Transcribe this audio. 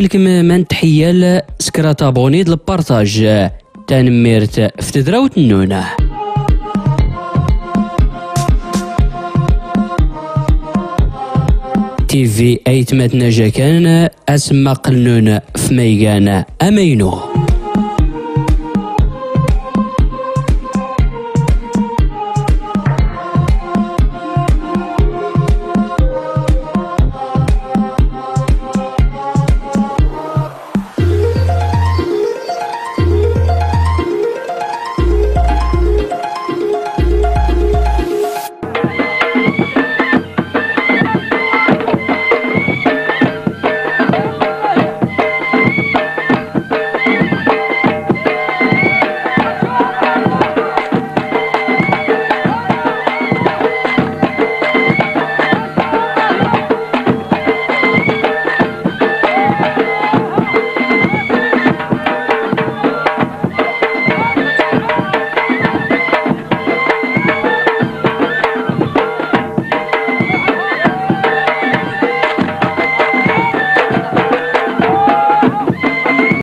لكم من تحية سكرات ابوني د البارطاج تنميرت في تدراوت النونه تي في ايتمات نجا كان اسما قلنون في ميغان أمينو.